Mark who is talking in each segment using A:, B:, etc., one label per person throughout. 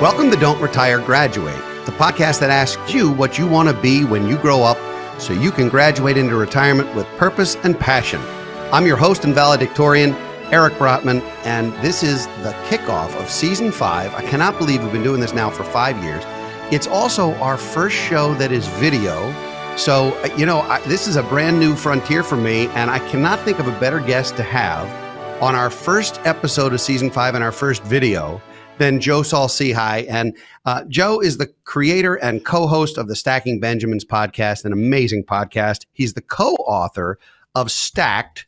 A: Welcome to Don't Retire Graduate, the podcast that asks you what you want to be when you grow up so you can graduate into retirement with purpose and passion. I'm your host and valedictorian, Eric Brotman, and this is the kickoff of season five. I cannot believe we've been doing this now for five years. It's also our first show that is video. So, uh, you know, I, this is a brand new frontier for me, and I cannot think of a better guest to have on our first episode of season five and our first video than Joe Saul-Sehy. And uh, Joe is the creator and co host of the Stacking Benjamins podcast, an amazing podcast. He's the co author of Stacked,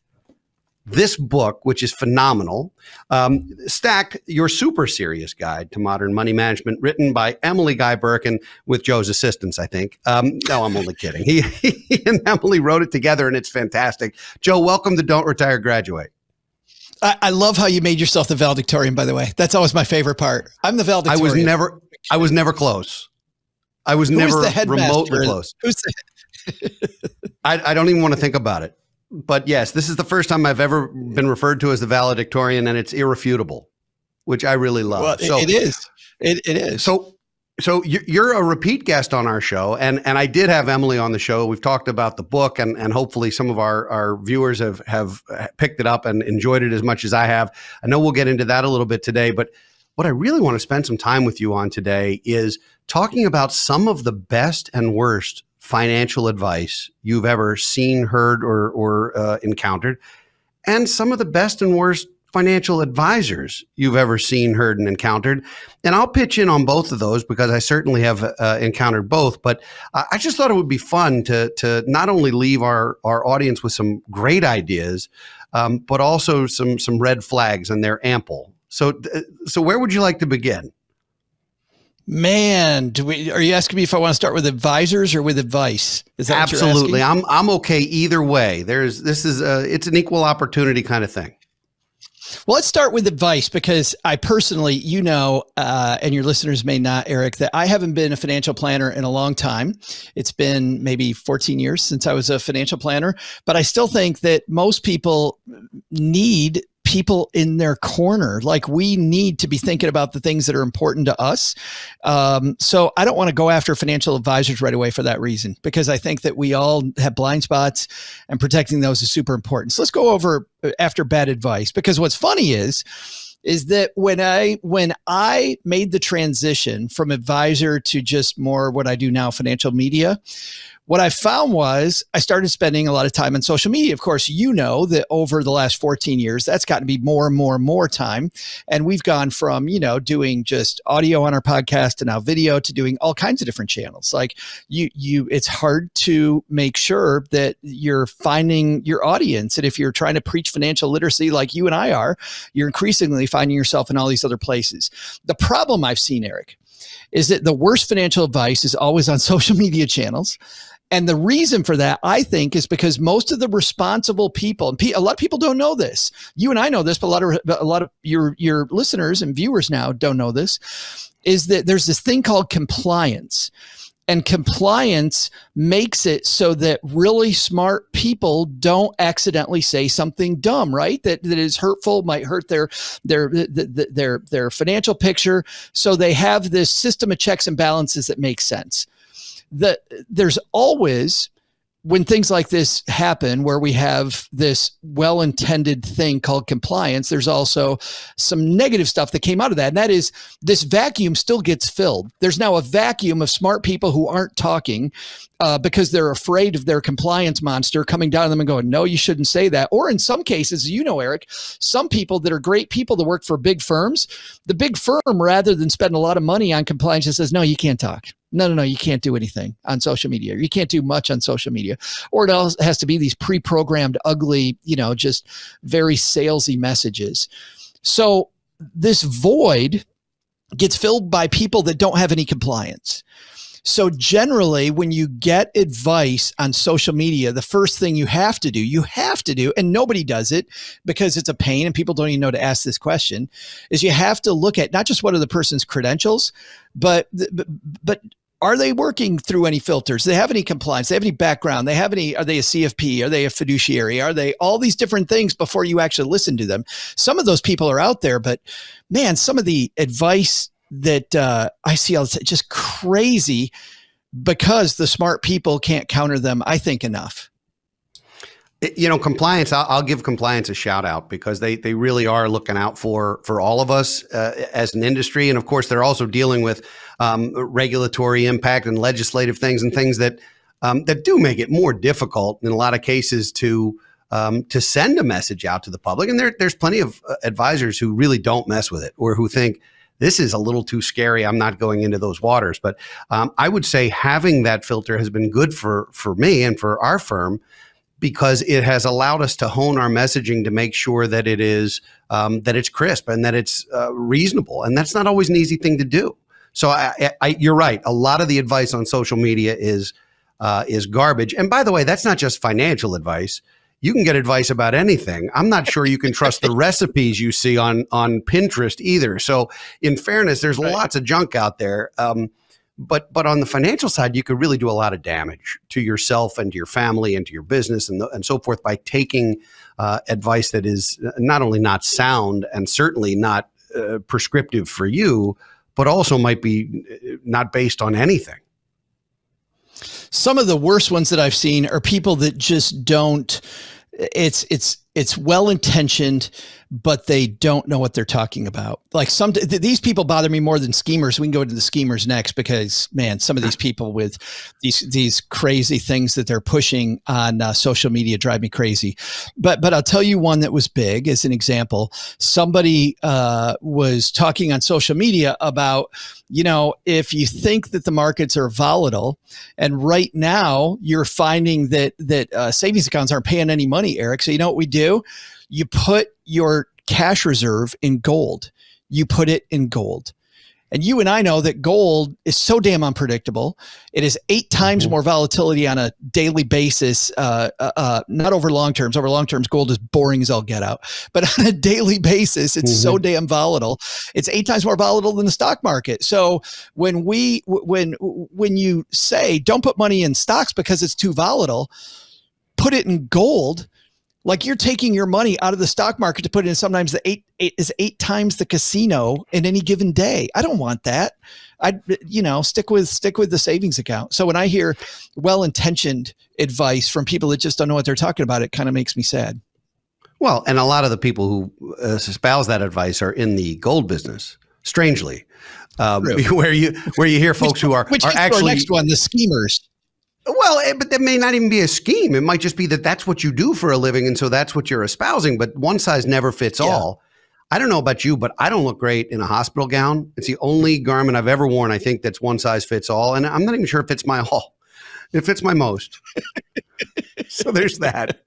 A: this book, which is phenomenal. Um, Stacked, your super serious guide to modern money management, written by Emily Guy Birken with Joe's assistance, I think. Um, no, I'm only kidding. He, he and Emily wrote it together, and it's fantastic. Joe, welcome to Don't Retire Graduate.
B: I, I, love how you made yourself the valedictorian. By the way, that's always my favorite part. I'm the valedictorian.
A: I was never. I was never close. I was Who never remotely close. Who's the? I, I don't even want to think about it. But yes, this is the first time I've ever been referred to as the valedictorian, and it's irrefutable, which I really love. Well,
B: so, it is. It, it is.
A: So so you're a repeat guest on our show, and and I did have Emily on the show. We've talked about the book, and and hopefully some of our our viewers have have picked it up and enjoyed it as much as I have. I know we'll get into that a little bit today, but what I really want to spend some time with you on today is talking about some of the best and worst financial advice you've ever seen, heard, or or uh, encountered, and some of the best and worst financial advisors you've ever seen, heard, and encountered. And I'll pitch in on both of those because I certainly have uh, encountered both. But I just thought it would be fun to to not only leave our our audience with some great ideas, um, but also some some red flags, and they're ample. So so where would you like to begin?
B: Man, do we? Are you asking me if I want to start with advisors or with advice?
A: Is that absolutely? I'm I'm okay either way. There's this is a, it's an equal opportunity kind of thing.
B: Well, let's start with advice because I personally, you know, uh, and your listeners may not, Eric, that I haven't been a financial planner in a long time. It's been maybe 14 years since I was a financial planner, but I still think that most people need people in their corner. Like we need to be thinking about the things that are important to us. Um, so I don't want to go after financial advisors right away for that reason, because I think that we all have blind spots and protecting those is super important. So let's go over uh, after bad advice, because what's funny is, is that when I when I made the transition from advisor to just more what I do now, financial media, what I found was I started spending a lot of time on social media. Of course, you know that over the last 14 years, that's gotten to be more and more and more time. And we've gone from, you know, doing just audio on our podcast to now video to doing all kinds of different channels. Like you, you, it's hard to make sure that you're finding your audience. And if you're trying to preach financial literacy like you and I are, you're increasingly finding yourself in all these other places. The problem I've seen, Eric, is that the worst financial advice is always on social media channels. And the reason for that, I think, is because most of the responsible people, and a lot of people don't know this. You and I know this, but a lot of a lot of your your listeners and viewers now don't know this. Is that there's this thing called compliance, and compliance makes it so that really smart people don't accidentally say something dumb, right? That that is hurtful, might hurt their their their their financial picture. So they have this system of checks and balances that makes sense that there's always when things like this happen where we have this well-intended thing called compliance there's also some negative stuff that came out of that and that is this vacuum still gets filled. There's now a vacuum of smart people who aren't talking uh, because they're afraid of their compliance monster coming down on them and going no you shouldn't say that. Or in some cases you know eric some people that are great people that work for big firms the big firm rather than spend a lot of money on compliance just says no you can't talk no, no, no, you can't do anything on social media. You can't do much on social media. Or it has to be these pre programmed, ugly, you know, just very salesy messages. So this void gets filled by people that don't have any compliance. So generally, when you get advice on social media, the first thing you have to do, you have to do, and nobody does it because it's a pain and people don't even know to ask this question, is you have to look at not just what are the person's credentials, but but, but are they working through any filters? Do they have any compliance? Do they have any background? They have any? Are they a CFP? Are they a fiduciary? Are they all these different things before you actually listen to them? Some of those people are out there, but man, some of the advice that uh, I see all just crazy because the smart people can't counter them. I think enough.
A: You know, compliance. I'll, I'll give compliance a shout out because they they really are looking out for for all of us uh, as an industry, and of course, they're also dealing with um, regulatory impact and legislative things and things that um, that do make it more difficult in a lot of cases to um, to send a message out to the public. And there, there's plenty of uh, advisors who really don't mess with it or who think this is a little too scary. I'm not going into those waters. But um, I would say having that filter has been good for for me and for our firm because it has allowed us to hone our messaging to make sure that it is um, that it's crisp and that it's uh, reasonable. And that's not always an easy thing to do. So I, I, you're right. A lot of the advice on social media is uh, is garbage. And by the way, that's not just financial advice you can get advice about anything. I'm not sure you can trust the recipes you see on on Pinterest either. So, in fairness, there's right. lots of junk out there. Um, but but on the financial side, you could really do a lot of damage to yourself and to your family and to your business and and so forth by taking uh, advice that is not only not sound and certainly not uh, prescriptive for you, but also might be uh, not based on anything.
B: Some of the worst ones that I've seen are people that just don't it's it's it's well intentioned, but they don't know what they're talking about. Like some th- these people bother me more than schemers. We can go into the schemers next because man, some of these people with these these crazy things that they're pushing on uh, social media drive me crazy. But but I'll tell you one that was big as an example. Somebody uh, was talking on social media about you know if you think that the markets are volatile, and right now you're finding that that uh, savings accounts aren't paying any money, Eric. So you know what we do do? You put your cash reserve in gold. You put it in gold. And you and I know that gold is so damn unpredictable. It is eight times mm-hmm. more volatility on a daily basis, uh, uh, uh, not over long terms. Over long terms, gold is boring as all get out. But on a daily basis, it's mm-hmm. so damn volatile. It's eight times more volatile than the stock market. So when we when when you say don't put money in stocks because it's too volatile, put it in gold like you're taking your money out of the stock market to put it in sometimes the eight, eight is eight times the casino in any given day. I don't want that. I you know stick with stick with the savings account. So when I hear well intentioned advice from people that just don't know what they're talking about, it kind of makes me sad.
A: Well, and a lot of the people who uh, espouse that advice are in the gold business. Strangely, um, where you where you hear folks
B: which,
A: who are
B: which
A: are actually
B: next one the schemers
A: well, eh, but that may not even be a scheme. It might just be that that's what you do for a living. And so that's what you're espousing. But one size never fits yeah. all. I don't know about you, but I don't look great in a hospital gown. It's the only garment I've ever worn, I think, that's one size fits all. And I'm not even sure it fits my all. It fits my most. so there's that.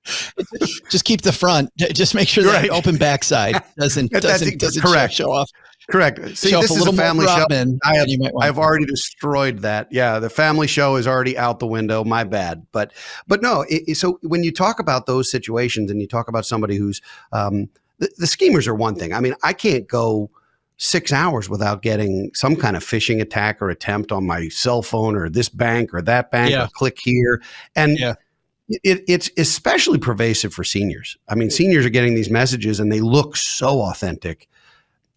B: Just keep the front. Just make sure that right. open backside doesn't doesn't, doesn't
A: correct.
B: show off.
A: Correct. See, this a is a family show. I have, I've already destroyed that. Yeah, the family show is already out the window. My bad. But but no. It, so when you talk about those situations and you talk about somebody who's um, the, the schemers are one thing. I mean, I can't go six hours without getting some kind of phishing attack or attempt on my cell phone or this bank or that bank yeah. or click here and. Yeah. It, it's especially pervasive for seniors. I mean, seniors are getting these messages and they look so authentic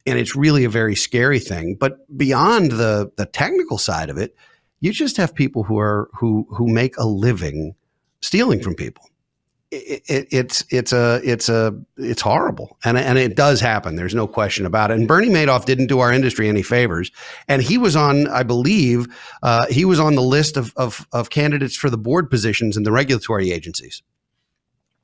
A: and it's really a very scary thing. But beyond the the technical side of it, you just have people who are who who make a living stealing from people. It, it, it's it's a it's a it's horrible, and and it does happen. There's no question about it. And Bernie Madoff didn't do our industry any favors, and he was on, I believe, uh, he was on the list of, of of candidates for the board positions in the regulatory agencies.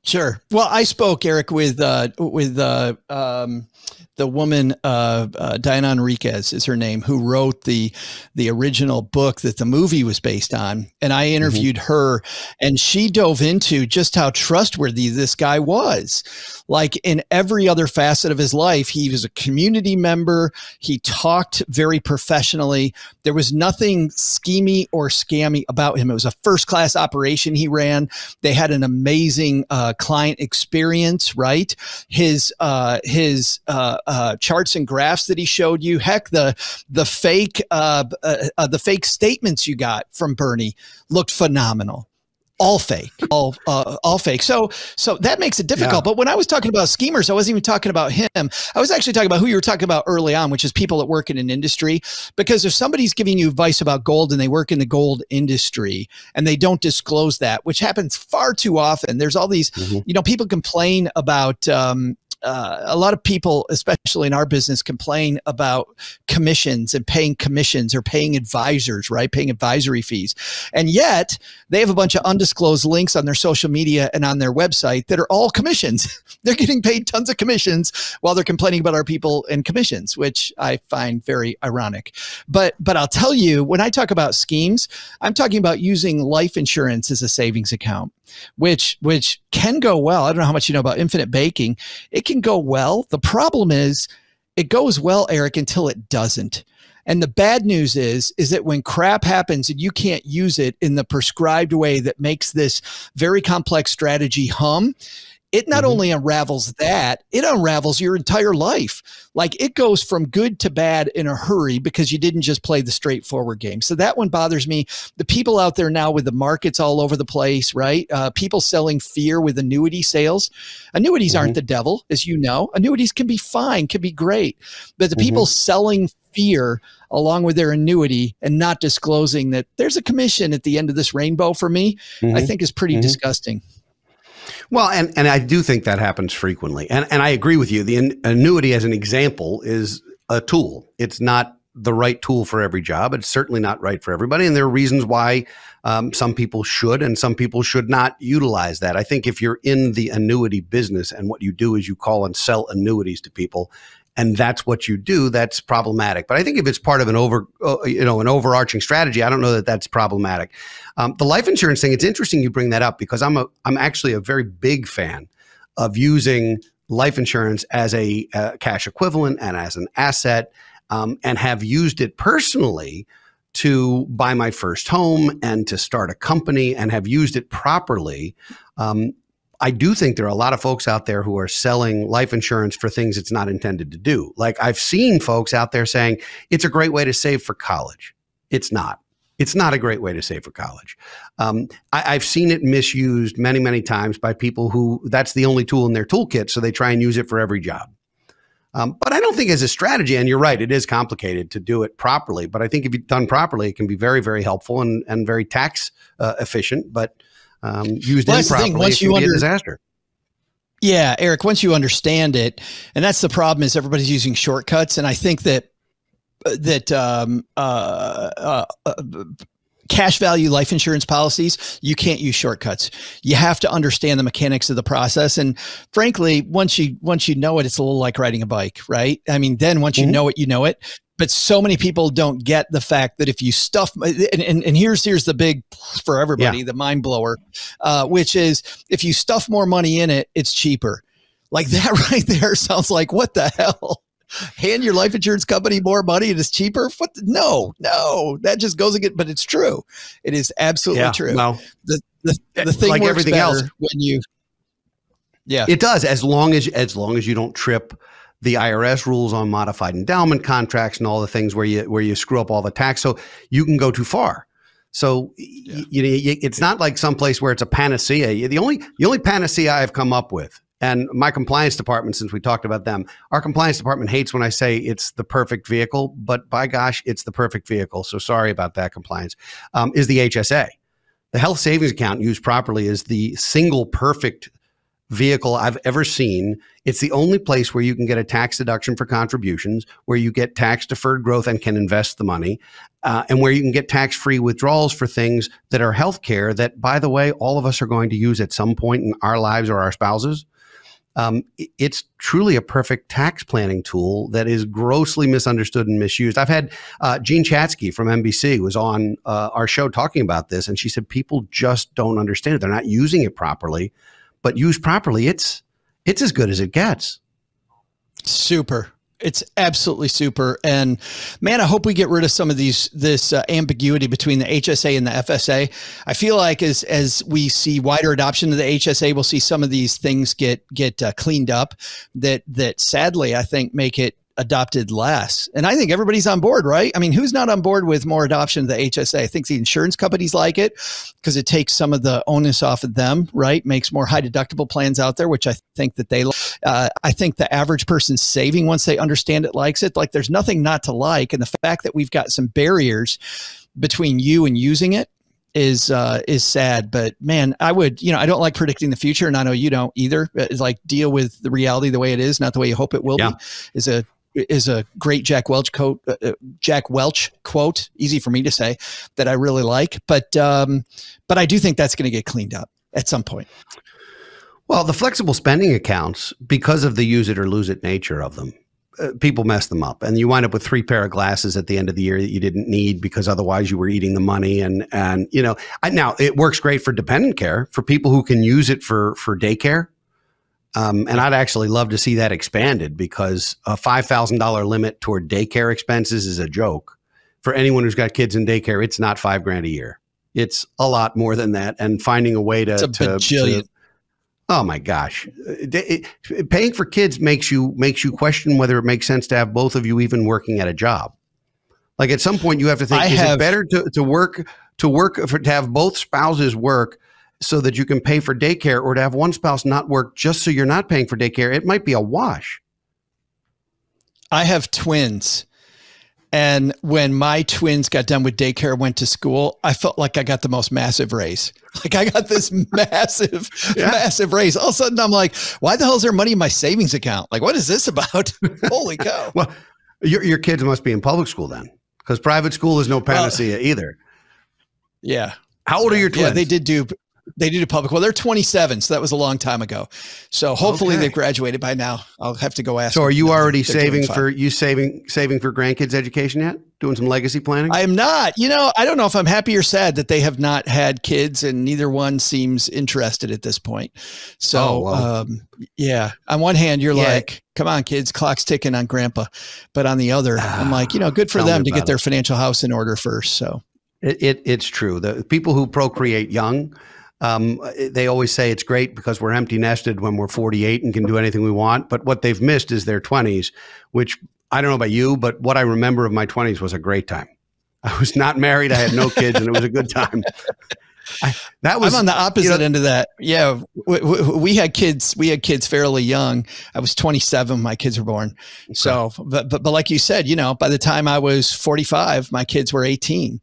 B: Sure. Well, I spoke, Eric, with uh, with uh, um, the woman uh, uh, Diana Henriques is her name, who wrote the the original book that the movie was based on, and I mm-hmm. interviewed mm-hmm. her, and she dove into just how trustworthy this guy was. Like in every other facet of his life, he was a community member. He talked very professionally. There was nothing schemy or scammy about him. It was a first class operation he ran. They had an amazing uh, client experience. Right, his uh, his uh, uh, charts and graphs that he showed you. Heck, the the fake uh, uh, the fake statements you got from Bernie looked phenomenal. All fake, all uh, all fake. So so that makes it difficult. Yeah. But when I was talking about schemers, I wasn't even talking about him. I was actually talking about who you were talking about early on, which is people that work in an industry. Because if somebody's giving you advice about gold and they work in the gold industry and they don't disclose that, which happens far too often. There's all these, mm-hmm. you know, people complain about um, uh, a lot of people, especially in our business, complain about commissions and paying commissions or paying advisors, right? Paying advisory fees. And yet they have a bunch of undisclosed links on their social media and on their website that are all commissions. they're getting paid tons of commissions while they're complaining about our people and commissions, which I find very ironic. But but I'll tell you, when I talk about schemes, I'm talking about using life insurance as a savings account which which can go well. I don't know how much you know about infinite banking. It can go well. The problem is it goes well, Eric, until it doesn't. And the bad news is, is that when crap happens and you can't use it in the prescribed way that makes this very complex strategy hum, it not mm-hmm. only unravels that, it unravels your entire life. Like it goes from good to bad in a hurry because you didn't just play the straightforward game. So that one bothers me. The people out there now with the markets all over the place, right? Uh, people selling fear with annuity sales. Annuities mm-hmm. aren't the devil, as you know. Annuities can be fine, can be great. But the mm-hmm. people selling fear along with their annuity and not disclosing that there's a commission at the end of this rainbow for me, I mm-hmm. think is pretty mm-hmm. disgusting.
A: Well, and, and I do think that happens frequently. And, and I agree with you. The annuity, as an example, is a tool. It's not the right tool for every job. It's certainly not right for everybody. And there are reasons why um, some people should and some people should not utilize that. I think if you're in the annuity business and what you do is you call and sell annuities to people, and that's what you do, that's problematic. But I think if it's part of an over, uh, you know, an overarching strategy, I don't know that that's problematic. Um, the life insurance thing, it's interesting you bring that up because I'm a, I'm actually a very big fan of using life insurance as a, a cash equivalent and as an asset, um, and have used it personally to buy my first home and to start a company and have used it properly. Um, I do think there are a lot of folks out there who are selling life insurance for things it's not intended to do. Like I've seen folks out there saying it's a great way to save for college. It's not. It's not a great way to save for college. Um, I, have seen it misused many, many times by people who that's the only tool in their toolkit, so they try and use it for every job. Um, but I don't think as a strategy, and you're right, it is complicated to do it properly. But I think if done properly, it can be very, very helpful and, and very tax uh, efficient. But um, used well, improperly, once you under- a disaster.
B: Yeah, Eric, once you understand it, and that's the problem is everybody's using shortcuts. And I think that that um, uh, uh, uh, cash value life insurance policies, you can't use shortcuts. You have to understand the mechanics of the process. And frankly, once you once you know it, it's a little like riding a bike, right? I mean, then once you mm-hmm. know it, you know it but so many people don't get the fact that if you stuff and, and, and here's here's the big for everybody yeah. the mind blower uh, which is if you stuff more money in it it's cheaper. Like that right there sounds like what the hell? Hand your life insurance company more money and it's cheaper? What no no that just goes against but it's true. It is absolutely yeah, true. well, the, the, the thing like everything else. when you
A: yeah. It does as long as as long as you don't trip the IRS rules on modified endowment contracts and all the things where you where you screw up all the tax. So you can go too far. So yeah. you, you, it's not like someplace where it's a panacea. The only the only panacea I've come up with, and my compliance department, since we talked about them, our compliance department hates when I say it's the perfect vehicle, but by gosh, it's the perfect vehicle. So sorry about that, compliance. Um, is the HSA. The health savings account used properly is the single perfect vehicle I've ever seen. It's the only place where you can get a tax deduction for contributions, where you get tax deferred growth and can invest the money, uh, and where you can get tax free withdrawals for things that are healthcare that, by the way, all of us are going to use at some point in our lives or our spouses. Um, it's truly a perfect tax planning tool that is grossly misunderstood and misused. I've had uh, Jean Chatzky from NBC was on uh, our show talking about this, and she said people just don't understand it. They're not using it properly but used properly, it's it's as good as it gets.
B: Super. It's absolutely super. And man, I hope we get rid of some of these this uh, ambiguity between the HSA and the FSA. I feel like as as we see wider adoption of the HSA, we'll see some of these things get get uh, cleaned up. That that sadly, I think make it adopted less. And I think everybody's on board, right? I mean, who's not on board with more adoption of the HSA? I think the insurance companies like it because it takes some of the onus off of them, right? Makes more high deductible plans out there, which I think that they, uh, I think the average person saving once they understand it likes it. Like there's nothing not to like. And the fact that we've got some barriers between you and using it is uh, is sad. But man, I would you know I don't like predicting the future, and I know you don't either. It's like deal with the reality the way it is, not the way you hope it will yeah. be. Is a is a great Jack Welch quote. Uh, uh, Jack Welch quote, easy for me to say, that I really like. But um, but I do think that's going to get cleaned up at some point.
A: Well, the flexible spending accounts, because of the use it or lose it nature of them, uh, people mess them up and you wind up with three pair of glasses at the end of the year that you didn't need because otherwise you were eating the money and and you know I, now it works great for dependent care for people who can use it for for daycare um, and I'd actually love to see that expanded because a five thousand dollar limit toward daycare expenses is a joke for anyone who's got kids in daycare. It's not five grand a year; it's a lot more than that. And finding a way to,
B: to, to
A: Oh my gosh, it, it, paying for kids makes you makes you question whether it makes sense to have both of you even working at a job. Like at some point, you have to think: I is have, it better to, to work to work for to have both spouses work so that you can pay for daycare, or to have one spouse not work just so you're not paying for daycare? It might be a wash.
B: I have twins, and when my twins got done with daycare, went to school, I felt like I got the most massive raise. Like I got this massive, yeah. massive raise. All of a sudden, I'm like, why the hell is there money in my savings account? Like, what is this about? Holy cow.
A: well, your, your kids must be in public school then, because private school is no panacea well, either.
B: Yeah.
A: How old are your twins?
B: Yeah, they did do they did a public. Well, they're 27, so that was a long time ago. So hopefully okay. they've graduated by now. I'll have to go ask.
A: So are you already saving for you saving saving for grandkids education yet? Doing some legacy planning?
B: I am not. You know, I don't know if I'm happy or sad that they have not had kids, and neither one seems interested at this point. So, oh, um, yeah. On one hand, you're yeah. like, "Come on, kids, clock's ticking on Grandpa," but on the other, I'm like, you know, good for them to get their financial house in order first. So.
A: It, it, it's true. The people who procreate young, um, they always say it's great because we're empty nested when we're 48 and can do anything we want. But what they've missed is their 20s, which I don't know about you, but what I remember of my 20s was a great time. I was not married, I had no kids, and it was a good time.
B: I, that was I'm on the opposite you know, end of that. Yeah, we, we, we, had kids. We had kids fairly young. I was 27. My kids were born. Okay. So, but, but but like you said, you know, by the time I was 45, my kids were 18.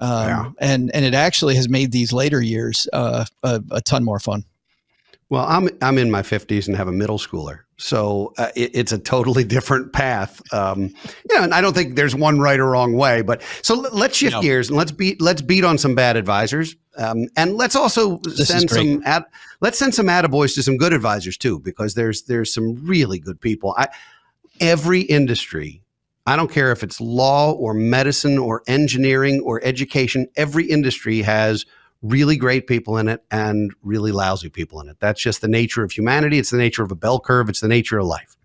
B: Um, yeah. and and it actually has made these later years uh, a, a, ton more fun.
A: Well, I'm I'm in my 50s and have a middle schooler, so uh, it, it's a totally different path. Um, yeah, and I don't think there's one right or wrong way. But so let's shift no. gears and let's beat let's beat on some bad advisors, um, and let's also this send some ad, let's send some attaboys to some good advisors too, because there's there's some really good people. I every industry I don't care if it's law or medicine or engineering or education, every industry has really great people in it and really lousy people in it. That's just the nature of humanity. It's the nature of a bell curve, it's the nature of life.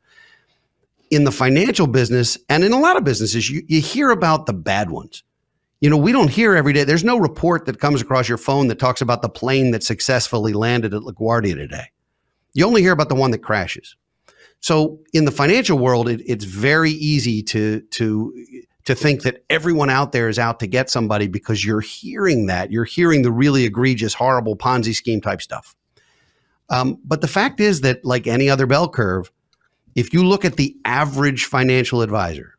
A: In the financial business and in a lot of businesses, you, you hear about the bad ones. You know, we don't hear every day. There's no report that comes across your phone that talks about the plane that successfully landed at LaGuardia today. You only hear about the one that crashes. So in the financial world, it, it's very easy to to to think that everyone out there is out to get somebody because you're hearing that you're hearing the really egregious, horrible Ponzi scheme type stuff. Um, but the fact is that, like any other bell curve, if you look at the average financial advisor,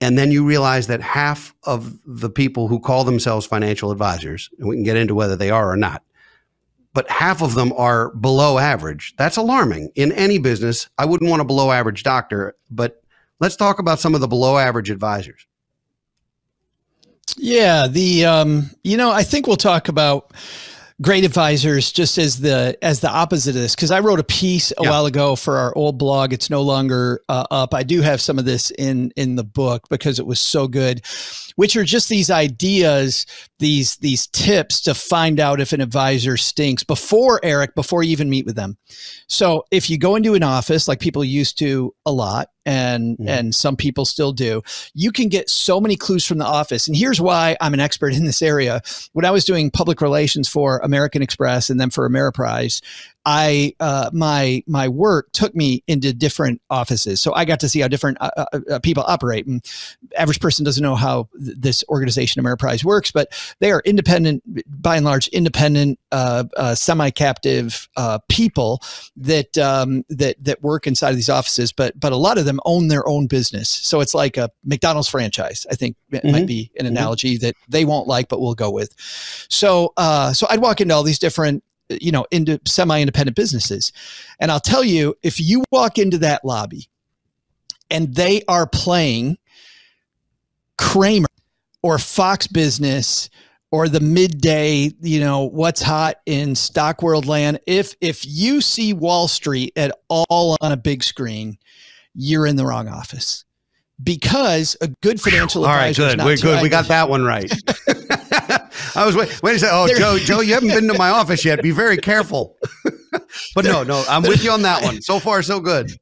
A: and then you realize that half of the people who call themselves financial advisors, and we can get into whether they are or not, but half of them are below average. That's alarming. In any business, I wouldn't want a below average doctor, but let's talk about some of the below average advisors.
B: Yeah, the um, you know, I think we'll talk about great advisors just as the as the opposite of this because i wrote a piece a yeah. while ago for our old blog it's no longer uh, up i do have some of this in in the book because it was so good which are just these ideas these these tips to find out if an advisor stinks before eric before you even meet with them. So if you go into an office like people used to a lot and mm. and some people still do you can get so many clues from the office. And here's why i'm an expert in this area. When i was doing public relations for american express and then for ameriprise I uh, my my work took me into different offices, so I got to see how different uh, uh, uh people operate. And average person doesn't know how th- this organization Ameriprise works, but they are independent, by and large, independent, uh, uh, semi-captive people that um, that that work inside of these offices. But but a lot of them own their own business, so it's like a McDonald's franchise. I think mm-hmm. might be an mm-hmm. analogy mm-hmm. that they won't like, but we'll go with. So so I'd walk into all these different you know, into semi-independent businesses. And I'll tell you, if you walk into that lobby and they are playing Cramer or Fox Business or the midday, you know, what's hot in stock world land, if if you see Wall Street at all on a big screen, you're in the wrong office. Because a good financial advisor.
A: All right, good. We're good. We got that one right. I was wait, wait a second. Oh, Joe, Joe, you haven't been to my office yet. Be very careful. but no, no, I'm with you on that one. So far, so good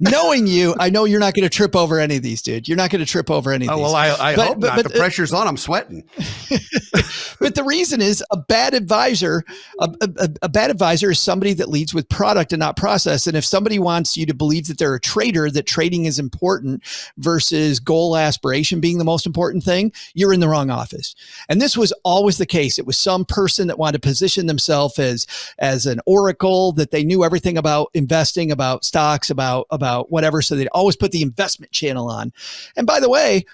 B: knowing you, I know you're not going to trip over any of these, dude. You're not going to trip over any of oh,
A: well, I, I but, hope but, not. But, the pressure's on. I'm sweating.
B: but the reason is a bad advisor. A, a, a, bad advisor is somebody that leads with product and not process. And if somebody wants you to believe that they're a trader, that trading is important versus goal aspiration being the most important thing, you're in the wrong office. And this was always the case. It was some person that wanted to position themselves as as an oracle that they knew everything about investing, about stocks, about about about whatever. So they'd always put the investment channel on. And by the way,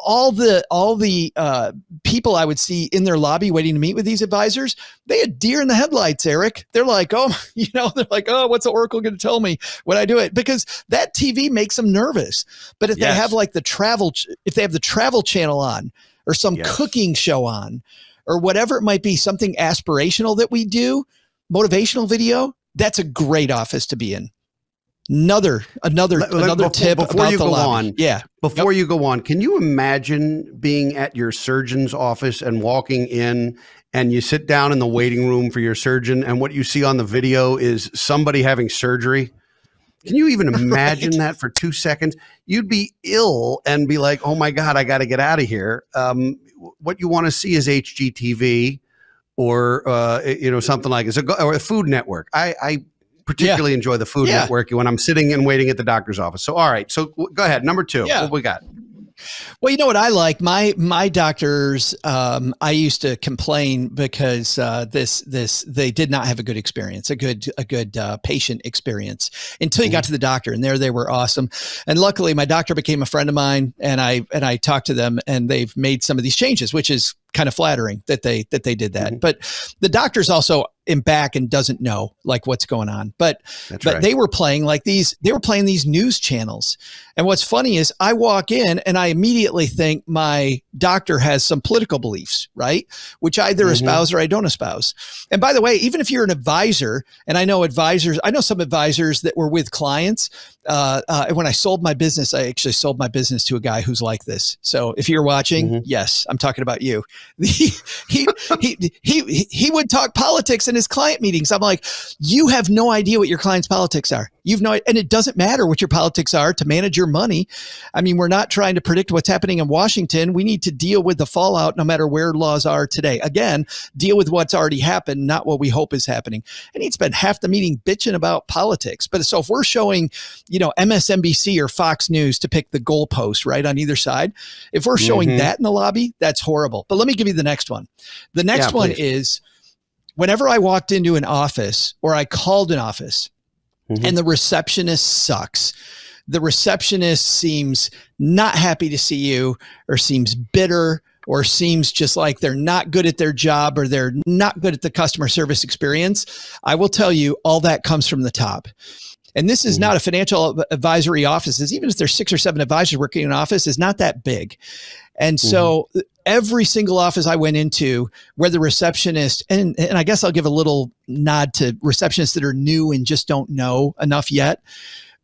B: all the all the uh, people I would see in their lobby waiting to meet with these advisors, they had deer in the headlights. Eric, they're like, oh, you know, they're like, oh, what's the Oracle going to tell me when I do it? Because that TV makes them nervous. But if yes. they have like the travel, if they have the travel channel on or some yes. cooking show on or whatever it might be, something aspirational that we do, motivational video, that's a great office to be in another another another before, tip before you go lobby. on yeah
A: before yep. you go on can you imagine being at your surgeon's office and walking in and you sit down in the waiting room for your surgeon and what you see on the video is somebody having surgery can you even imagine right. that for two seconds you'd be ill and be like oh my god i got to get out of here um, what you want to see is hgtv or uh, you know something like this or a food network i i particularly yeah. enjoy the Food yeah. Network when I'm sitting and waiting at the doctor's office. So, all right. So, go ahead. Number two. Yeah. What we got?
B: Well, you know what I like my my doctors. Um, I used to complain because uh, this this they did not have a good experience, a good a good uh, patient experience until you mm-hmm. got to the doctor, and there they were awesome. And luckily, my doctor became a friend of mine, and I and I talked to them, and they've made some of these changes, which is kind of flattering that they that they did that. Mm-hmm. But the doctors also in back and doesn't know like what's going on. But That's but right. they were playing like these they were playing these news channels. And what's funny is I walk in and I immediately think my doctor has some political beliefs, right? Which I either mm-hmm. espouse or I don't espouse. And by the way, even if you're an advisor, and I know advisors, I know some advisors that were with clients. Uh, uh, when I sold my business, I actually sold my business to a guy who's like this. So if you're watching, mm-hmm. yes, I'm talking about you. he, he, he, he, he would talk politics in his client meetings. I'm like, you have no idea what your client's politics are. You've no, and it doesn't matter what your politics are to manage your money. I mean, we're not trying to predict what's happening in Washington. We need to deal with the fallout no matter where laws are today. Again, deal with what's already happened, not what we hope is happening. And he'd spend half the meeting bitching about politics. But so if we're showing, you know, MSNBC or Fox News to pick the goalpost, right, on either side, if we're showing mm-hmm. that in the lobby, that's horrible. But let me give you the next one. The next yeah, one is whenever I walked into an office or I called an office, mm-hmm. and the receptionist sucks. The receptionist seems not happy to see you or seems bitter or seems just like they're not good at their job or they're not good at the customer service experience. I will tell you, all that comes from the top. And this is mm-hmm. not a financial advisory office. Even if there's six or seven advisors working in an office, is not that big. And so every single office I went into where the receptionist, and, and I guess I'll give a little nod to receptionists that are new and just don't know enough yet.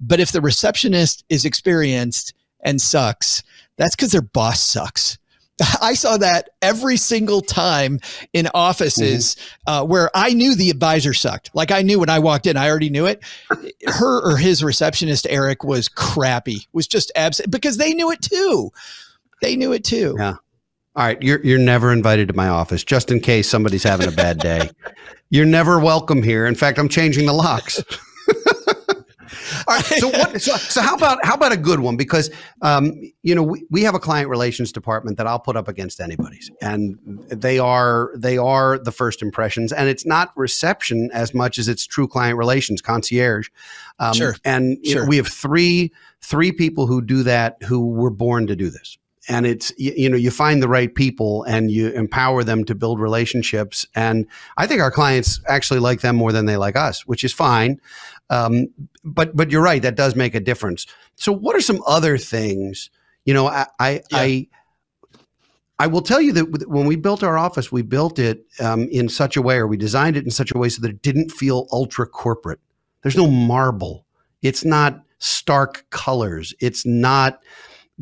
B: But if the receptionist is experienced and sucks, that's because their boss sucks. I saw that every single time in offices mm-hmm. uh, where I knew the advisor sucked. Like I knew when I walked in, I already knew it. Her or his receptionist, Eric, was crappy, was just absent because they knew it too. They knew it too.
A: Yeah. All right, you're you're never invited to my office, just in case somebody's having a bad day. you're never welcome here. In fact, I'm changing the locks. All right. So what? So, so, how about how about a good one? Because um, you know we, we have a client relations department that I'll put up against anybody's, and they are they are the first impressions, and it's not reception as much as it's true client relations concierge.
B: Um, sure.
A: And
B: sure.
A: Know, we have three three people who do that who were born to do this and it's you, you, know you find the right people and you empower them to build relationships and i think our clients actually like them more than they like us which is fine um, but but you're right that does make a difference so what are some other things you know i i, yeah. I I will tell you that when we built our office, we built it um, in such a way, or we designed it in such a way so that it didn't feel ultra corporate. There's no marble. It's not stark colors. It's not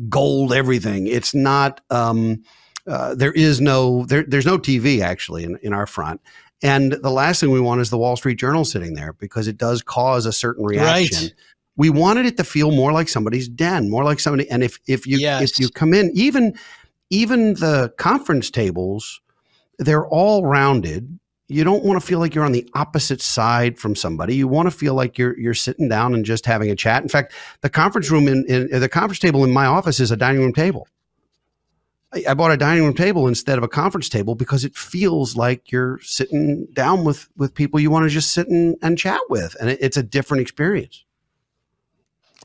A: gold everything. It's not. Um, uh, there is no there, there's no TV actually in, in our front. And the last thing we want is the Wall Street Journal sitting there because it does cause a certain reaction. Right. We wanted it to feel more like somebody's den, more like somebody. And if if you yes. if you come in, even even the conference tables, they're all rounded you don't want to feel like you're on the opposite side from somebody. You want to feel like you're you're sitting down and just having a chat. In fact, the conference room in, in the conference table in my office is a dining room table. I, I, bought a dining room table instead of a conference table because it feels like you're sitting down with with people you want to just sit and, and chat with, and it, it's a different experience.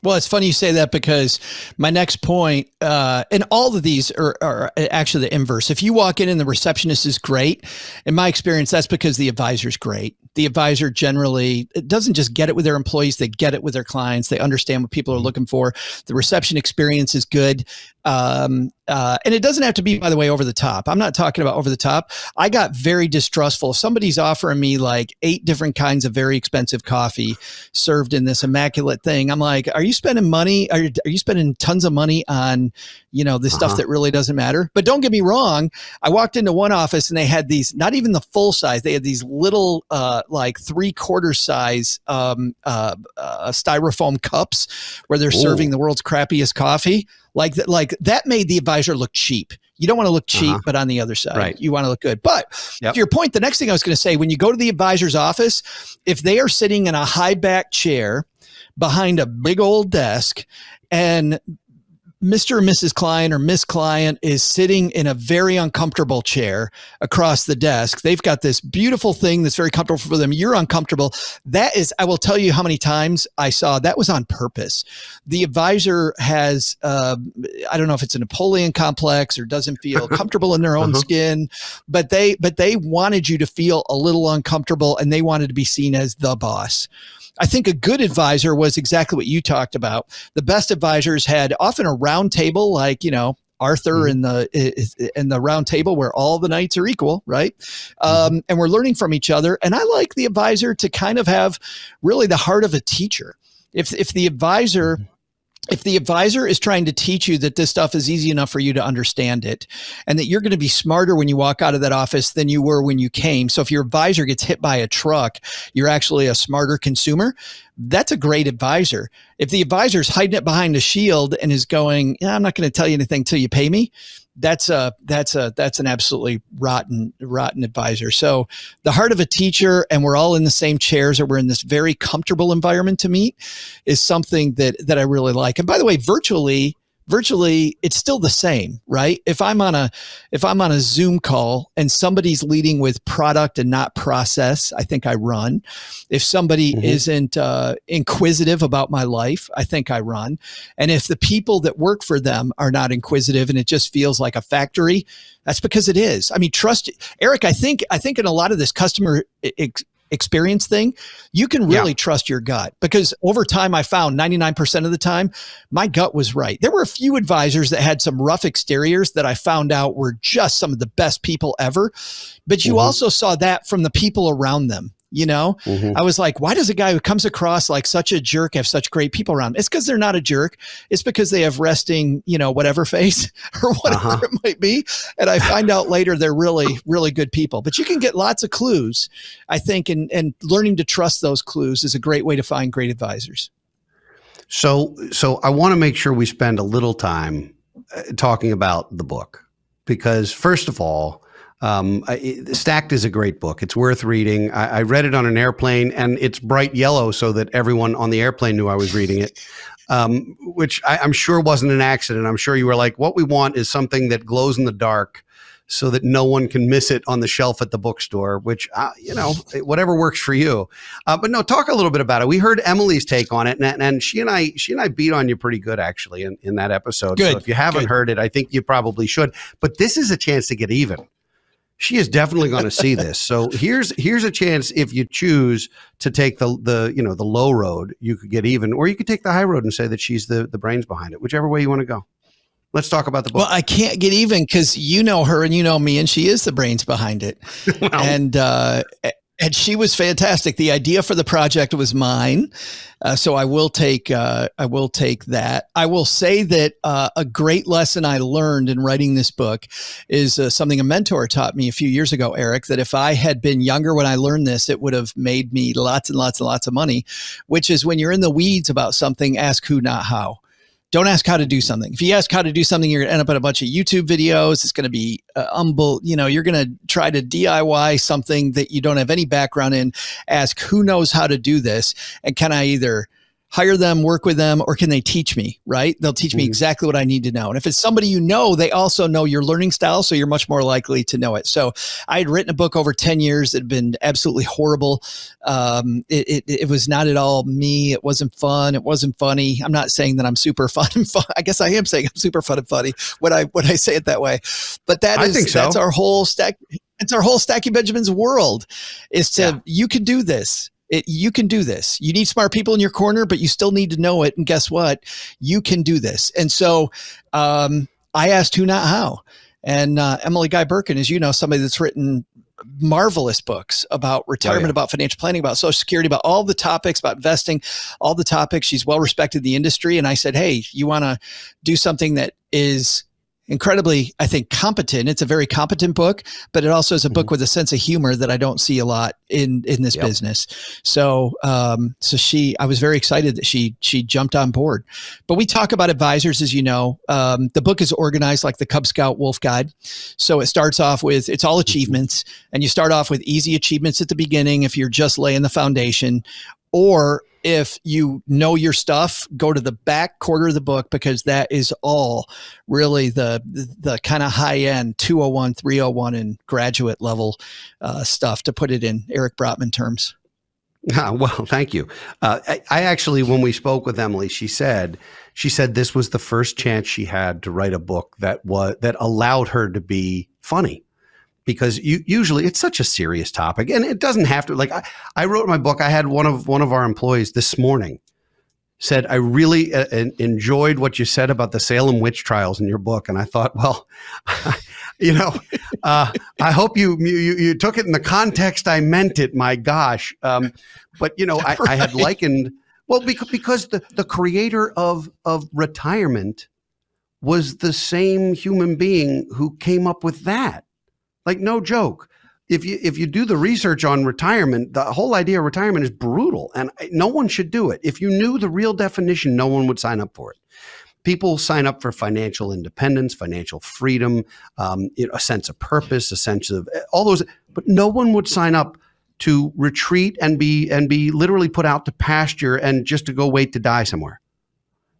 B: Well, it's funny you say that because my next point, uh, and all of these are, are, actually the inverse. If you walk in and the receptionist is great, in my experience, that's because the advisor is great. The advisor generally doesn't just get it with their employees; they get it with their clients. They understand what people are looking for. The reception experience is good. Um, uh, and it doesn't have to be, by the way, over the top. I'm not talking about over the top. I got very distrustful. If somebody's offering me like eight different kinds of very expensive coffee served in this immaculate thing, I'm like, are you spending money? Are you, are you spending tons of money on, you know, this uh-huh. stuff that really doesn't matter? But don't get me wrong. I walked into one office and they had these, not even the full size, they had these little, uh, like three quarter size um, uh, uh, styrofoam cups where they're Ooh. serving the world's crappiest coffee. Like that, like that made the advisor look cheap. You don't want to look cheap, uh-huh. but on the other side, right. you want to look good. But yep. to your point, the next thing I was going to say, when you go to the advisor's office, if they are sitting in a high back chair behind a big old desk and Mr. and Mrs. Client or Miss Client is sitting in a very uncomfortable chair across the desk. They've got this beautiful thing that's very comfortable for them. You're uncomfortable. That is, I will tell you how many times I saw that was on purpose. The advisor has, uh, I don't know if it's a Napoleon complex or doesn't feel comfortable in their own uh-huh. skin, but they, but they wanted you to feel a little uncomfortable and they wanted to be seen as the boss. I think a good advisor was exactly what you talked about. The best advisors had often a round table, like, you know, Arthur mm-hmm. in the in the round table where all the knights are equal, right? Mm-hmm. Um, and we're learning from each other. And I like the advisor to kind of have really the heart of a teacher. If if the advisor mm-hmm if the advisor is trying to teach you that this stuff is easy enough for you to understand it and that you're going to be smarter when you walk out of that office than you were when you came. So if your advisor gets hit by a truck, you're actually a smarter consumer. That's a great advisor. If the advisor is hiding it behind a shield and is going, yeah, I'm not going to tell you anything till you pay me, that's a that's a that's an absolutely rotten rotten advisor. So the heart of a teacher, and we're all in the same chairs, or we're in this very comfortable environment to meet, is something that that I really like. And by the way, virtually virtually it's still the same right? If i'm on a if i'm on a zoom call and somebody's leading with product and not process i think i run. If somebody mm-hmm. isn't uh, inquisitive about my life i think i run. And if the people that work for them are not inquisitive and it just feels like a factory that's because it is. I mean trust eric i think i think in a lot of this customer experience thing, you can really yeah. trust your gut because over time I found 99% of the time my gut was right. There were a few advisors that had some rough exteriors that I found out were just some of the best people ever, but you mm-hmm. also saw that from the people around them. You know, mm-hmm. I was like, why does a guy who comes across like such a jerk have such great people around? It's because they're not a jerk. It's because they have resting, you know, whatever face or whatever uh-huh. it might be. And I find out later they're really, really good people. But you can get lots of clues, I think, and, and learning to trust those clues is a great way to find great advisors.
A: So, so I want to make sure we spend a little time uh, talking about the book because first of all, um, Stacked is a great book. It's worth reading. I, I, read it on an airplane, and it's bright yellow so that everyone on the airplane knew I was reading it, um, which I, I'm sure wasn't an accident. I'm sure you were like, "What we want is something that glows in the dark." so that no one can miss it on the shelf at the bookstore, which, uh, you know, whatever works for you. Uh, but no, talk a little bit about it. We heard Emily's take on it and, and she and I, she and I beat on you pretty good actually in, in that episode.
B: Good.
A: So if you haven't
B: good.
A: heard it, I think you probably should, but this is a chance to get even. She is definitely going to see this. So here's here's a chance if you choose to take the the you know the low road, you could get even, or you could take the high road and say that she's the the brains behind it. Whichever way you want to go. Let's talk about the book.
B: Well, I can't get even because you know her and you know me, and she is the brains behind it. well, and uh, and she was fantastic. The idea for the project was mine, uh, so I will take uh, I will take that. I will say that uh, a great lesson I learned in writing this book is uh, something a mentor taught me a few years ago, Eric. That if I had been younger when I learned this, it would have made me lots and lots and lots of money. Which is when you're in the weeds about something, ask who, not how don't ask how to do something. If you ask how to do something, you're going to end up in a bunch of YouTube videos. It's going to be uh, humble. You know, you're going to try to DIY something that you don't have any background in. Ask who knows how to do this, and can I either hire them, work with them, or can they teach me, right? They'll teach me mm-hmm. exactly what I need to know. And if it's somebody you know, they also know your learning style. So you're much more likely to know it. So I had written a book over 10 years that had been absolutely horrible. Um, it, it, it, was not at all me. It wasn't fun. It wasn't funny. I'm not saying that I'm super fun and fun. I guess I am saying I'm super fun and funny when I, when I say it that way, but that is, so. that's our whole stack. It's our whole Stacking Benjamins world is to, yeah. you can do this it, you can do this. You need smart people in your corner, but you still need to know it. And guess what? You can do this. And so um, I asked who, not how. And uh, Emily Guy Birken, as you know, somebody that's written marvelous books about retirement, oh, yeah. about financial planning, about social security, about all the topics, about investing, all the topics. She's well respected in the industry. And I said, Hey, you want to do something that is incredibly, I think, competent. It's a very competent book, but it also is a book mm-hmm. with a sense of humor that I don't see a lot in in this yep. business. So, um, so she, I was very excited that she she jumped on board. But we talk about advisors, as you know. Um, the book is organized like the Cub Scout Wolf Guide. So it starts off with it's all mm-hmm. achievements, and you start off with easy achievements at the beginning if you're just laying the foundation, or if you know your stuff, go to the back quarter of the book because that is all really the the, kind of high end 201, 301, and graduate level uh, stuff to put it in Eric Brotman terms.
A: Ah, well, thank you. Uh, I, I, actually, when we spoke with Emily, she said she said this was the first chance she had to write a book that was that allowed her to be funny because you, usually it's such a serious topic and it doesn't have to like I, I wrote my book i had one of one of our employees this morning said i really uh, enjoyed what you said about the salem witch trials in your book and i thought well you know uh, i hope you, you you took it in the context i meant it my gosh um, but you know I, right. I had likened well because, because the, the creator of of retirement was the same human being who came up with that like no joke. If you if you do the research on retirement, the whole idea of retirement is brutal, and no one should do it. If you knew the real definition, no one would sign up for it. People sign up for financial independence, financial freedom, um, a sense of purpose, a sense of eh, all those, but no one would sign up to retreat and be and be literally put out to pasture and just to go wait to die somewhere,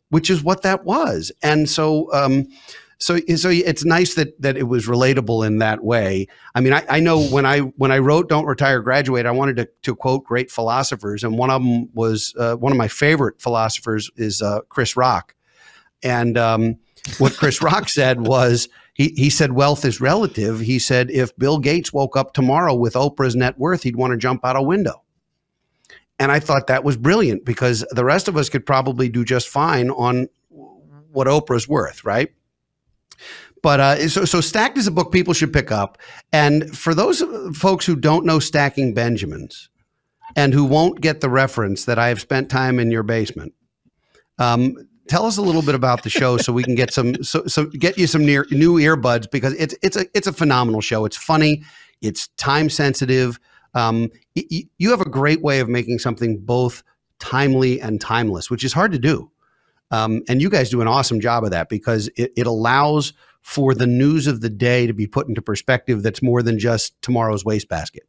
A: which is what that was. And so. Um, so so it's nice that that it was relatable in that way. I mean, I, I know when I when I wrote "Don't Retire, Graduate," I wanted to to quote great philosophers, and one of them was uh, one of my favorite philosophers is uh, Chris Rock, and um, what Chris Rock said was. He, he said wealth is relative. He said if Bill Gates woke up tomorrow with Oprah's net worth, he'd want to jump out a window. And I thought that was brilliant because the rest of us could probably do just fine on what Oprah's worth, right? But uh, so, so Stacked is a book people should pick up. And for those folks who don't know Stacking Benjamins and who won't get the reference that I have spent time in your basement, um, tell us a little bit about the show so we can get some so, so get you some near, new earbuds because it's it's a it's a phenomenal show. It's funny, it's time sensitive. Um, you have a great way of making something both timely and timeless, which is hard to do. Um, and you guys do an awesome job of that because it, it allows for the news of the day to be put into perspective that's more than just tomorrow's wastebasket.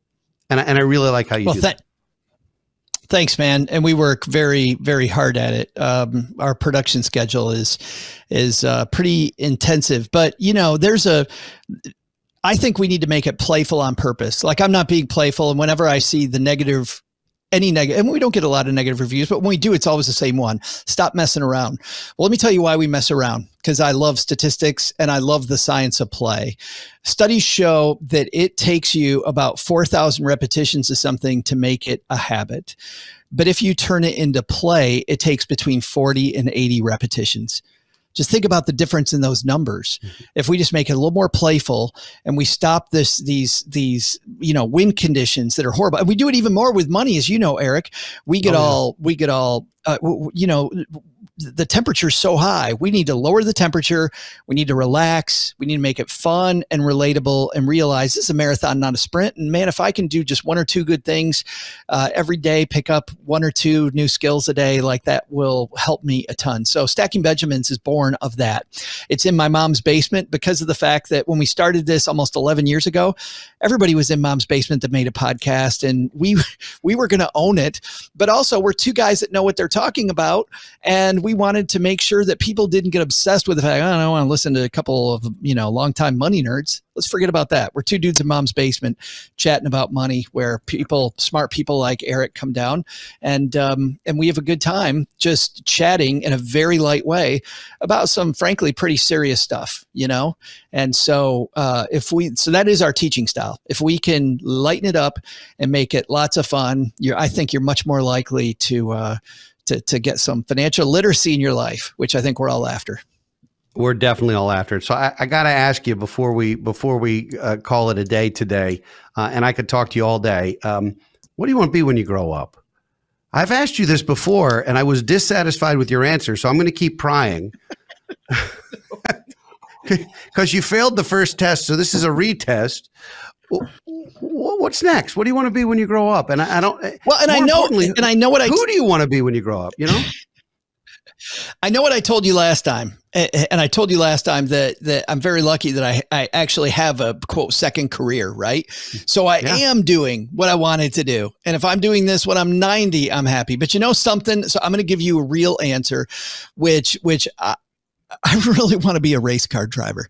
A: And I, and I really like how you well, do th- that.
B: Thanks, man. And we work very, very hard at it. Um, our production schedule is is uh, pretty intensive, but you know, there's a. I think we need to make it playful on purpose. Like I'm not being playful, and whenever I see the negative any negative, and we don't get a lot of negative reviews, but when we do, it's always the same one. Stop messing around. Well, let me tell you why we mess around because I love statistics and I love the science of play. Studies show that it takes you about 4,000 repetitions of something to make it a habit. But if you turn it into play, it takes between 40 and 80 repetitions just think about the difference in those numbers. Mm-hmm. If we just make it a little more playful and we stop this, these, these, you know, wind conditions that are horrible, and we do it even more with money, as you know, Eric, we get oh, all, we get all, uh, you know, the temperature is so high. We need to lower the temperature. We need to relax. We need to make it fun and relatable and realize this is a marathon, not a sprint. And man, if I can do just one or two good things uh, every day, pick up one or two new skills a day, like that will help me a ton. So Stacking Benjamins is born of that. It's in my mom's basement because of the fact that when we started this almost 11 years ago, everybody was in mom's basement that made a podcast and we, we were going to own it. But also we're two guys that know what they're talking about. And we wanted to make sure that people didn't get obsessed with the fact, oh, I don't want to listen to a couple of, you know, longtime money nerds. Let's forget about that. We're two dudes in mom's basement chatting about money where people, smart people like Eric come down and, um, and we have a good time just chatting in a very light way about some, frankly, pretty serious stuff, you know? And so, uh, if we, so that is our teaching style. If we can lighten it up and make it lots of fun, you're, I think you're much more likely to, uh, to, to get some financial literacy in your life, which I think we're all after.
A: We're definitely all after it. So I, I got to ask you before we before we uh, call it a day today, uh, and I could talk to you all day. Um, what do you want to be when you grow up? I've asked you this before, and I was dissatisfied with your answer. So I'm going to keep prying. Because you failed the first test, so this is a retest what's next? What do you want to be when you grow up? And I, I don't.
B: Eh, well, and I know, and I know what I.
A: Who do you want to be when you grow up? You know.
B: I know what I told you last time, and I told you last time that that I'm very lucky that I I actually have a quote second career, right? So I yeah. am doing what I wanted to do, and if I'm doing this when I'm 90, I'm happy. But you know something? So I'm going to give you a real answer, which which I, I really want to be a race car driver.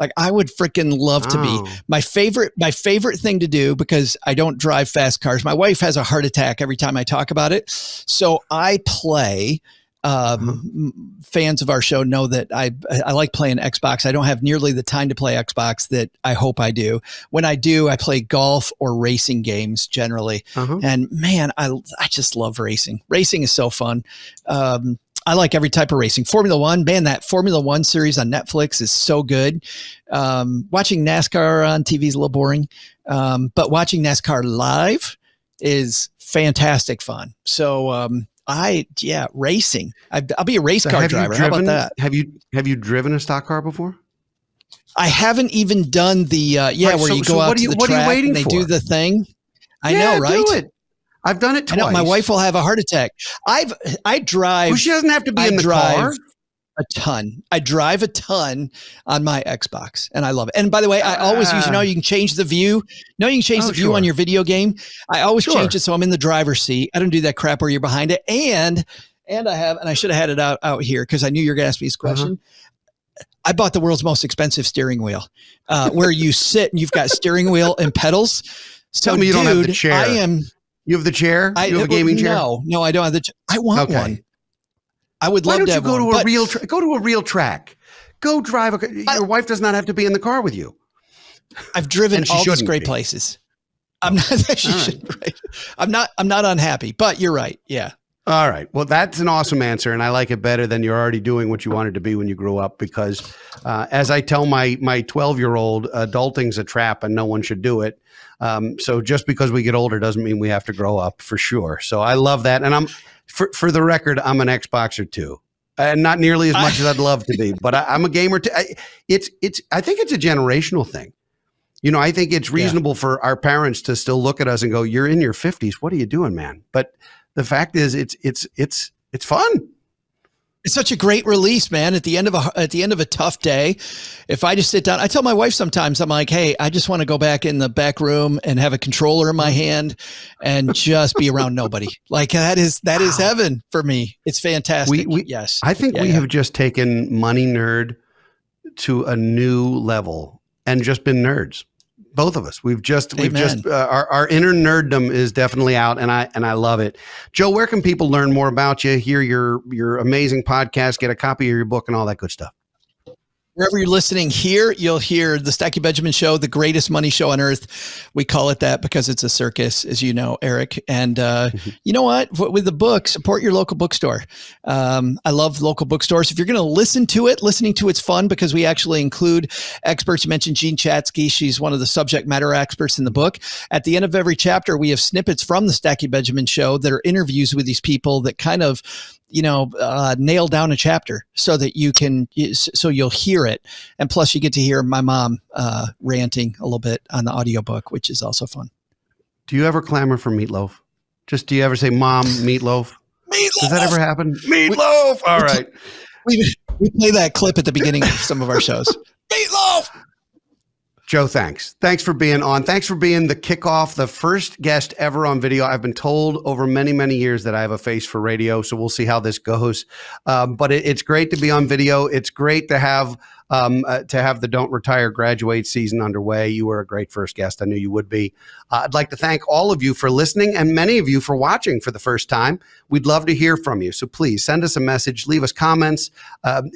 B: Like I would freaking love to be. My favorite my favorite thing to do because I don't drive fast cars. My wife has a heart attack every time I talk about it. So I play um, uh-huh. fans of our show know that I I like playing Xbox. I don't have nearly the time to play Xbox that I hope I do. When I do, I play golf or racing games generally. Uh-huh. And man, I I just love racing. Racing is so fun. Um, I like every type of racing. Formula One, man, that Formula One series on Netflix is so good. Um, watching NASCAR on TV is a little boring, um, but watching NASCAR live is fantastic fun. So, um, I yeah, racing. I, will be a race so car driver. Driven, How about that?
A: Have you have you driven a stock car before?
B: I haven't even done the uh, yeah, right, where so, you go so out to you, the track and they for? do the thing. I yeah, know, right? Do it.
A: I've done it twice.
B: My wife will have a heart attack. I've I drive.
A: Well, she doesn't have to be I in the car.
B: A ton. I drive a ton on my Xbox, and I love it. And by the way, I always uh, use. You know, you can change the view. No, you can change oh, the view sure. on your video game. I always sure. change it so I'm in the driver's seat. I don't do that crap where you're behind it. And and I have, and I should have had it out out here because I knew you were going to ask me this uh-huh. question. Uh-huh. I bought the world's most expensive steering wheel, uh, where you sit and you've got steering wheel and pedals.
A: So, Tell me you dude, don't have the chair. I am. You have the chair? I, you have a gaming chair?
B: No, no, I don't have the. Ch- I want okay. one. I would love
A: Why don't
B: to
A: you go
B: one,
A: to a real tra- go to a real track. Go drive. A, your I, wife does not have to be in the car with you.
B: I've driven all these great be. places. I'm not. she should, right. I'm not. I'm not unhappy. But you're right. Yeah.
A: All right. Well, that's an awesome answer, and I like it better than you're already doing what you wanted to be when you grew up. Because, uh, as I tell my my 12 year old, adulting's a trap, and no one should do it. Um, so just because we get older doesn't mean we have to grow up for sure. So I love that. And I'm, for, for the record, I'm an Xboxer too. And not nearly as much as I'd love to be, but I, am a gamer too. I, it's, it's, I think it's a generational thing. You know, I think it's reasonable yeah. for our parents to still look at us and go, you're in your fifties. What are you doing, man? But the fact is it's, it's, it's, it's fun.
B: It's such a great release, man. At the end of a at the end of a tough day, if I just sit down, I tell my wife sometimes I'm like, "Hey, I just want to go back in the back room and have a controller in my mm-hmm. hand and just be around nobody." Like that is that is heaven for me. It's fantastic.
A: We, we
B: yes,
A: I think
B: Yeah,
A: we
B: yeah.
A: have just taken money nerd to a new level and just been nerds. Both of us. We've just we've just uh, our our inner nerddom is definitely out, and I and I love it. Joe, where can people learn more about you? Hear your your amazing podcast, get a copy of your book, and all that good stuff.
B: Wherever you're listening here, you'll hear the Stacking Benjamin Show, the greatest money show on earth. We call it that because it's a circus, as you know, Eric. And uh, you know what? With the book, support your local bookstore. Um, I love local bookstores. If you're going to listen to it, listening to it's fun because we actually include experts. You mentioned Jean Chatzky. She's one of the subject matter experts in the book. At the end of every chapter, we have snippets from the Stacking Benjamin Show that are interviews with these people that kind of you know uh, nail down a chapter so that you can so you'll hear it and plus you get to hear my mom uh, ranting a little bit on the audiobook which is also fun
A: Do you ever clamor for meatloaf? Just do you ever say, "Mom, meatloaf"? meatloaf! Does that ever happen? Meatloaf. All right.
B: we, we play that clip at the beginning of some of our shows meatloaf
A: Joe, thanks. Thanks for being on. Thanks for being the kickoff, the first guest ever on video. I've been told over many, many years that I have a face for radio, so we'll see how this goes. Um, but it, it's great to be on video. It's great to have um, uh, to have the Don't Retire Graduate season underway. You were a great first guest. I knew you would be. Uh, I'd like to thank all of you for listening and many of you for watching for the first time. We'd love to hear from you. So please send us a message, leave us comments. Um,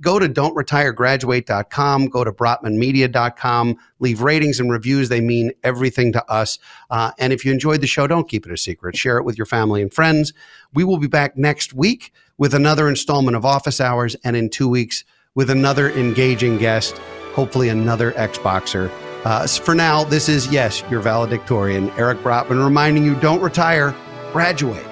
A: go to don'tretiregraduate.com, go to brotmanmedia.com, leave ratings and reviews. They mean everything to us. Uh, and if you enjoyed the show, don't keep it a secret. Share it with your family and friends. We will be back next week with another installment of Office Hours, and in two weeks with another engaging guest, hopefully another Xboxer. Uh, for now, this is, yes, your valedictorian, Eric Brotman, reminding you don't retire, graduate.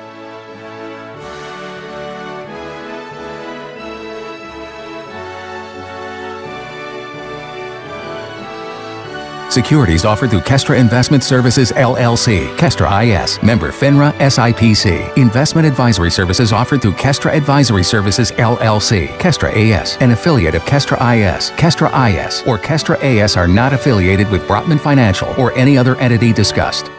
C: Securities offered through Kestra Investment Services LLC, Kestra IS, member FINRA SIPC. Investment advisory services offered through Kestra Advisory Services LLC, Kestra AS, an affiliate of Kestra IS. Kestra IS or Kestra AS are not affiliated with Brotman Financial or any other entity discussed.